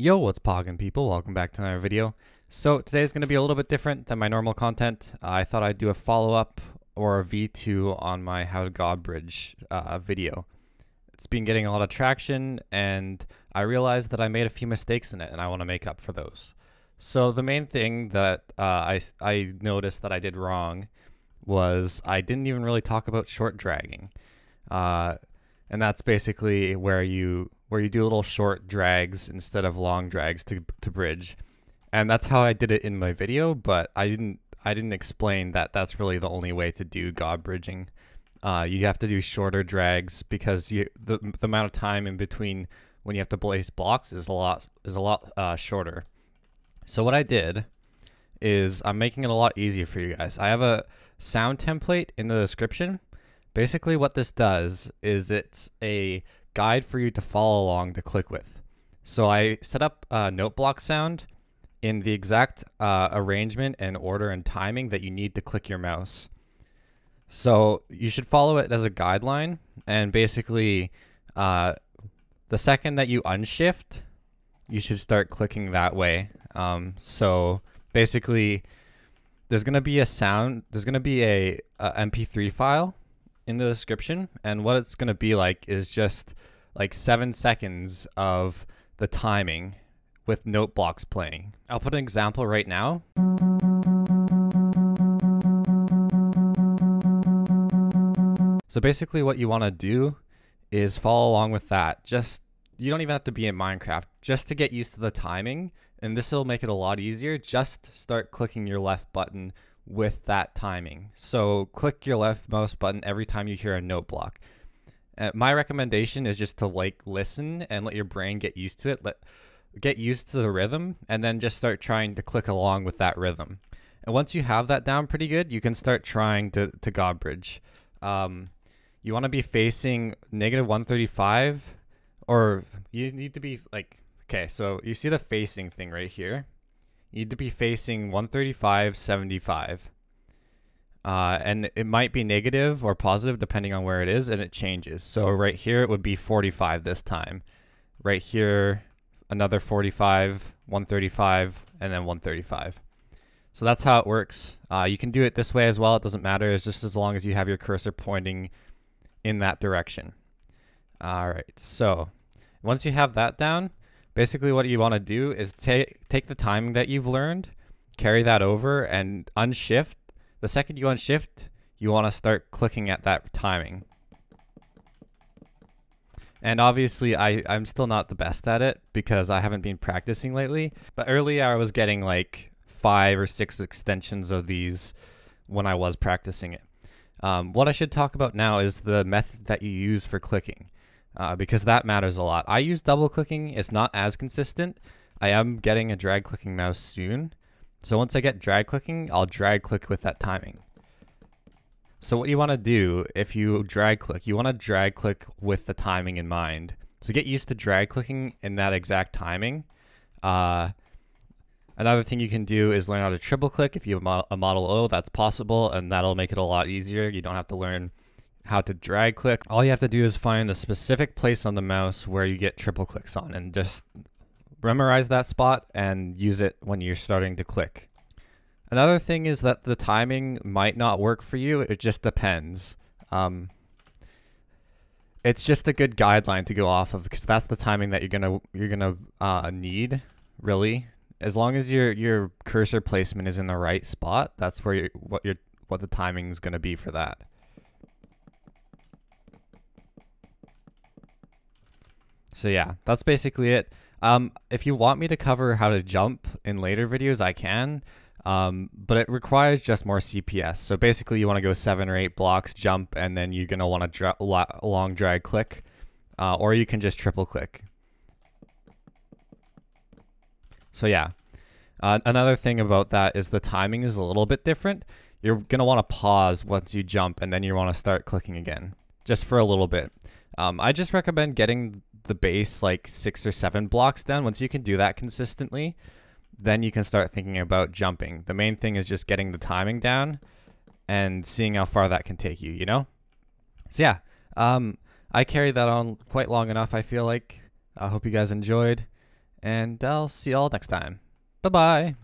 Yo, what's poggin' people? Welcome back to another video. So today's going to be a little bit different than my normal content. Uh, I thought I'd do a follow-up or a V2 on my How to God Bridge uh, video. It's been getting a lot of traction and I realized that I made a few mistakes in it and I want to make up for those. So the main thing that uh, I, I noticed that I did wrong was I didn't even really talk about short dragging. Uh, and that's basically where you where you do little short drags instead of long drags to to bridge. And that's how I did it in my video, but I didn't I didn't explain that that's really the only way to do God bridging. Uh, you have to do shorter drags because you the, the amount of time in between when you have to place blocks is a lot is a lot uh, shorter. So what I did is I'm making it a lot easier for you guys. I have a sound template in the description. Basically what this does is it's a guide for you to follow along to click with. So I set up a note block sound in the exact uh, arrangement and order and timing that you need to click your mouse. So you should follow it as a guideline and basically uh, the second that you unshift, you should start clicking that way. Um, so basically there's going to be a sound, there's going to be a, a MP3 file in the description. And what it's going to be like is just like seven seconds of the timing with note blocks playing. I'll put an example right now. So basically what you want to do is follow along with that. Just you don't even have to be in Minecraft just to get used to the timing and this will make it a lot easier. Just start clicking your left button with that timing. So click your left mouse button every time you hear a note block. Uh, my recommendation is just to like listen and let your brain get used to it. Let get used to the rhythm and then just start trying to click along with that rhythm. And once you have that down pretty good, you can start trying to to God bridge. Um, you want to be facing negative 135 or you need to be like okay, so you see the facing thing right here you need to be facing 135, 75. Uh, and it might be negative or positive depending on where it is, and it changes. So right here, it would be 45 this time. Right here, another 45, 135, and then 135. So that's how it works. Uh, you can do it this way as well. It doesn't matter. It's just as long as you have your cursor pointing in that direction. All right. So once you have that down, basically what you want to do is take take the timing that you've learned, carry that over and unshift. The second you unshift, you want to start clicking at that timing. And obviously I, I'm still not the best at it because I haven't been practicing lately. But earlier I was getting like five or six extensions of these when I was practicing it. Um, what I should talk about now is the method that you use for clicking uh, because that matters a lot. I use double clicking. It's not as consistent. I am getting a drag clicking mouse soon. So once I get drag clicking, I'll drag click with that timing. So what you want to do if you drag click, you want to drag click with the timing in mind. So get used to drag clicking in that exact timing. Uh, another thing you can do is learn how to triple click. If you have a Model O, that's possible, and that'll make it a lot easier. You don't have to learn how to drag click. All you have to do is find the specific place on the mouse where you get triple clicks on and just memorize that spot and use it when you're starting to click. Another thing is that the timing might not work for you. It just depends. Um, it's just a good guideline to go off of because that's the timing that you're gonna you're gonna uh, need really. As long as your your cursor placement is in the right spot, that's where you what your what the timing is gonna be for that. So yeah, that's basically it. Um, if you want me to cover how to jump in later videos, I can. Um, but it requires just more CPS. So basically, you want to go seven or eight blocks, jump, and then you're gonna want to dra long drag click, uh, or you can just triple click. So yeah, uh, another thing about that is the timing is a little bit different. You're gonna want to pause once you jump, and then you want to start clicking again, just for a little bit. Um, I just recommend getting the base like six or seven blocks down, once you can do that consistently, then you can start thinking about jumping. The main thing is just getting the timing down and seeing how far that can take you, you know? So yeah, um, I carried that on quite long enough, I feel like. I hope you guys enjoyed. And I'll see y'all next time. Bye bye.